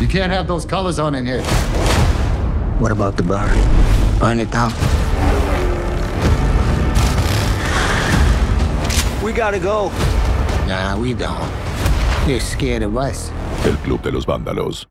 You can't have those colors on in here. What about the bar? Burn it down. We gotta go. Nah, we don't. They're scared of us. El Club de los Vándalos.